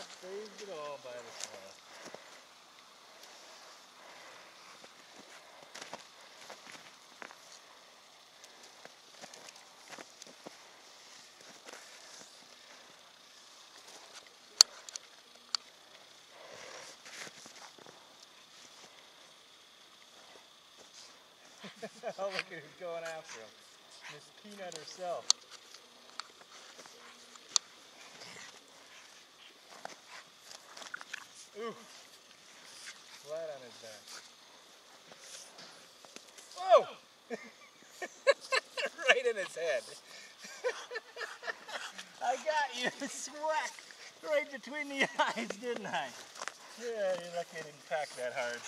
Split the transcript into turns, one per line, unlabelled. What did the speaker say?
not fazed at all by the smell. look at who's going after him. Miss Peanut herself. Ooh. Flat on his back. Whoa! right in his head. I got you, smack! Right between the eyes, didn't I? Yeah, you're lucky I didn't pack that hard.